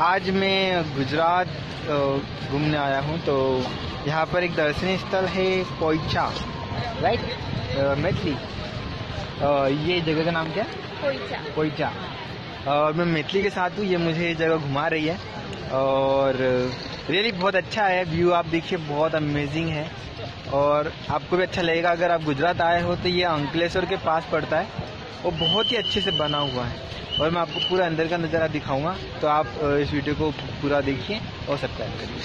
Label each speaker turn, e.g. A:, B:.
A: आज मैं गुजरात घूमने आया हूँ तो यहाँ पर एक दर्शनीय स्थल है पोइचा राइट मैथिली। ये जगह का नाम क्या?
B: पोईचा
A: पोइचा। और मैं मैथिली के साथ हूँ ये मुझे ये जगह घुमा रही है। और रियली बहुत अच्छा है व्यू आप देखिए बहुत अमेजिंग है। और आपको भी अच्छा लगेगा अगर आप गुजरात आए हो तो ये अंकलेश्वर के पास पड़ता है। वो बहुत ही अच्छे से बना हुआ है। और मैं आपको पूरा अंदर का नज़ारा दिखाऊँगा तो आप इस वीडियो को पूरा देखिए और सब्सक्राइब करिए।